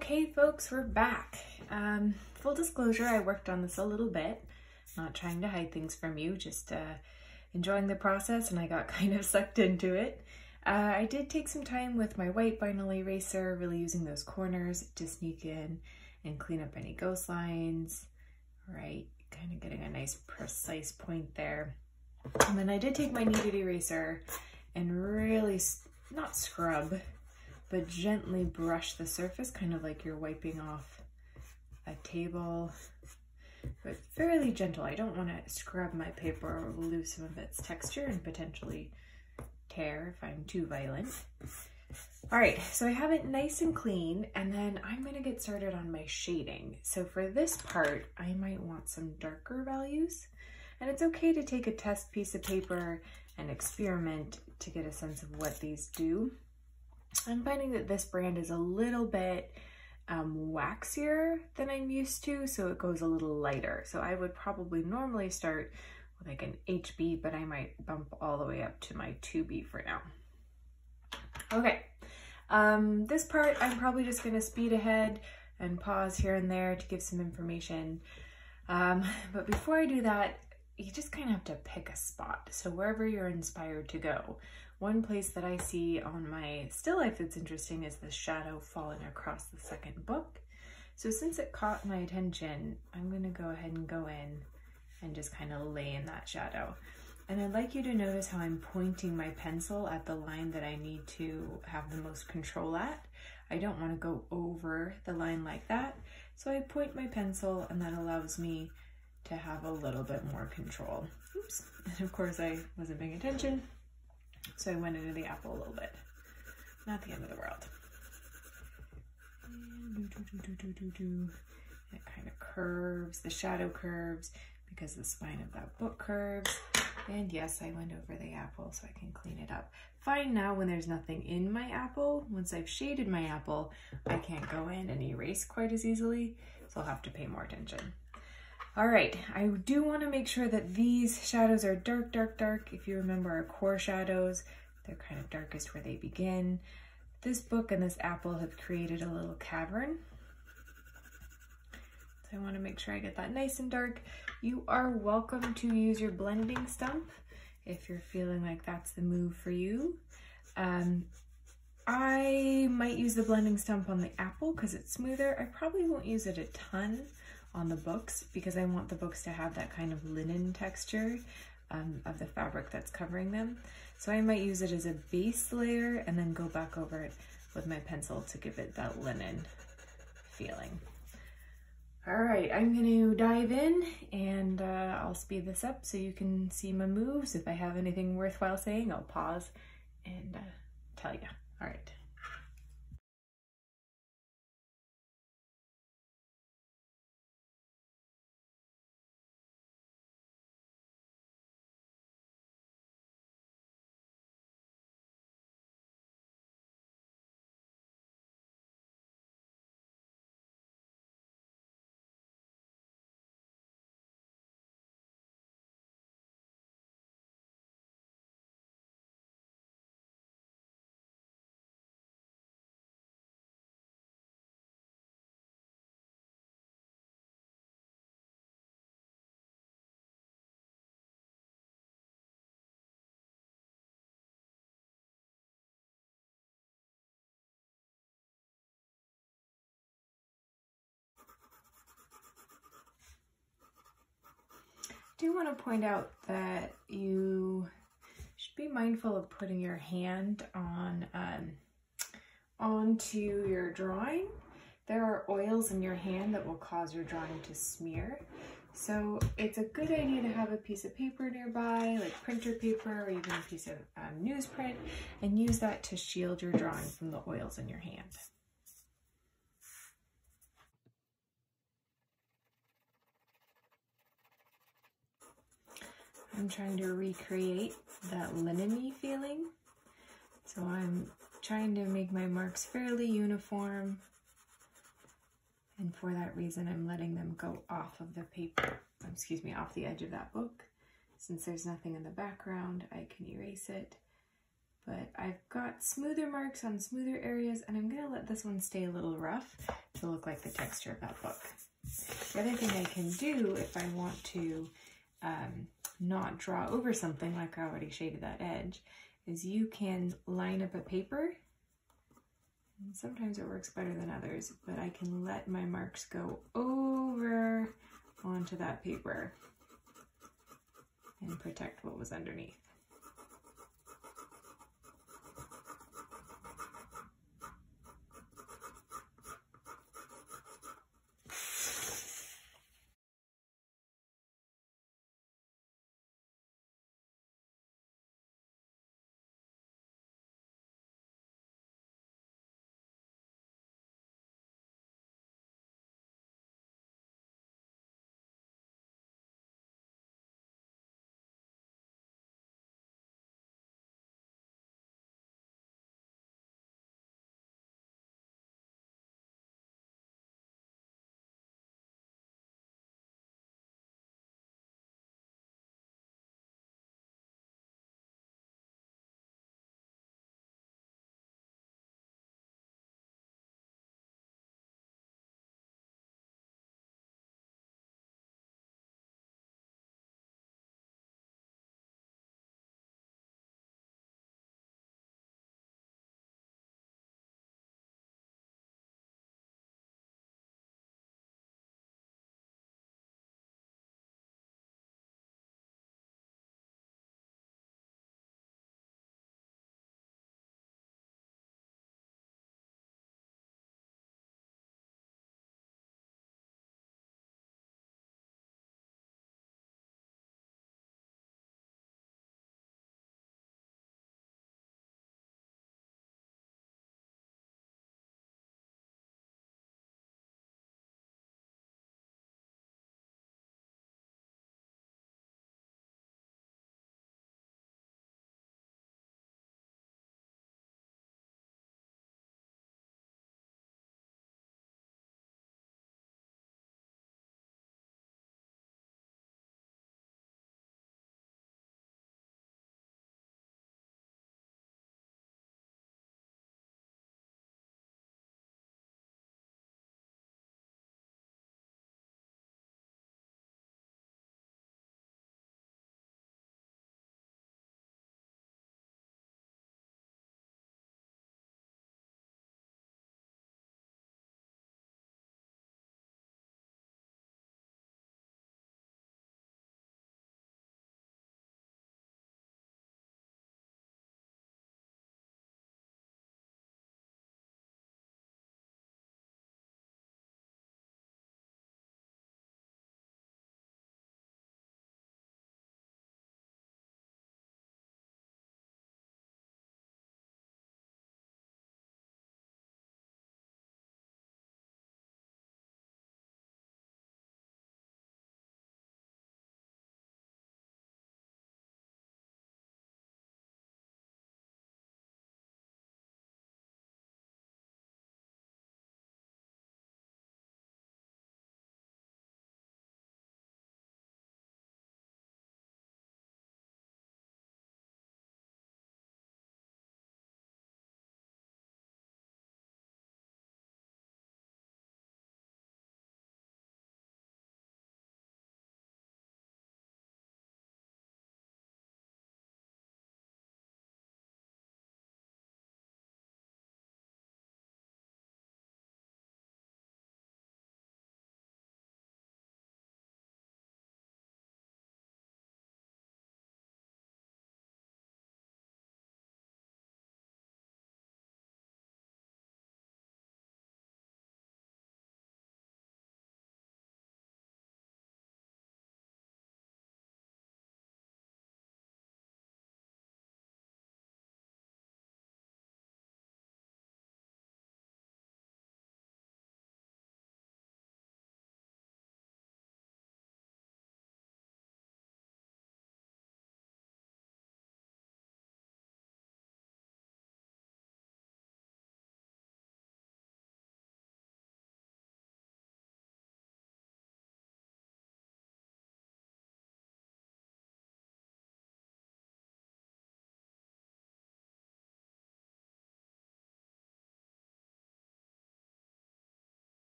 Okay, folks, we're back. Um, full disclosure, I worked on this a little bit, not trying to hide things from you, just uh, enjoying the process, and I got kind of sucked into it. Uh, I did take some time with my white vinyl eraser, really using those corners to sneak in and clean up any ghost lines, right? Kind of getting a nice precise point there. And then I did take my kneaded eraser and really, not scrub, but gently brush the surface, kind of like you're wiping off a table, but fairly gentle. I don't want to scrub my paper or lose some of its texture and potentially tear if I'm too violent. All right, so I have it nice and clean, and then I'm gonna get started on my shading. So for this part, I might want some darker values, and it's okay to take a test piece of paper and experiment to get a sense of what these do. I'm finding that this brand is a little bit um, waxier than I'm used to, so it goes a little lighter. So I would probably normally start with like an HB, but I might bump all the way up to my 2B for now. Okay, um, this part I'm probably just gonna speed ahead and pause here and there to give some information. Um, but before I do that, you just kind of have to pick a spot. So wherever you're inspired to go, one place that I see on my still life that's interesting is the shadow falling across the second book. So since it caught my attention, I'm gonna go ahead and go in and just kind of lay in that shadow. And I'd like you to notice how I'm pointing my pencil at the line that I need to have the most control at. I don't want to go over the line like that. So I point my pencil and that allows me to have a little bit more control. Oops. And of course I wasn't paying attention so I went into the apple a little bit. Not the end of the world. And do, do, do, It kind of curves, the shadow curves because the spine of that book curves. And yes, I went over the apple so I can clean it up. Fine now when there's nothing in my apple. Once I've shaded my apple, I can't go in and erase quite as easily, so I'll have to pay more attention. All right, I do want to make sure that these shadows are dark, dark, dark. If you remember our core shadows, they're kind of darkest where they begin. This book and this apple have created a little cavern. So I want to make sure I get that nice and dark. You are welcome to use your blending stump if you're feeling like that's the move for you. Um, I might use the blending stump on the apple because it's smoother. I probably won't use it a ton on the books because I want the books to have that kind of linen texture um, of the fabric that's covering them. So I might use it as a base layer and then go back over it with my pencil to give it that linen feeling. All right, I'm gonna dive in and uh, I'll speed this up so you can see my moves. If I have anything worthwhile saying, I'll pause and uh, tell you. All right. Do want to point out that you should be mindful of putting your hand on um, onto your drawing. There are oils in your hand that will cause your drawing to smear. So it's a good idea to have a piece of paper nearby, like printer paper or even a piece of um, newsprint, and use that to shield your drawing from the oils in your hand. I'm trying to recreate that linen feeling. So I'm trying to make my marks fairly uniform. And for that reason, I'm letting them go off of the paper, excuse me, off the edge of that book. Since there's nothing in the background, I can erase it. but I've got smoother marks on smoother areas and I'm gonna let this one stay a little rough to look like the texture of that book. The other thing I can do if I want to um, not draw over something like I already shaded that edge is you can line up a paper. And sometimes it works better than others, but I can let my marks go over onto that paper and protect what was underneath.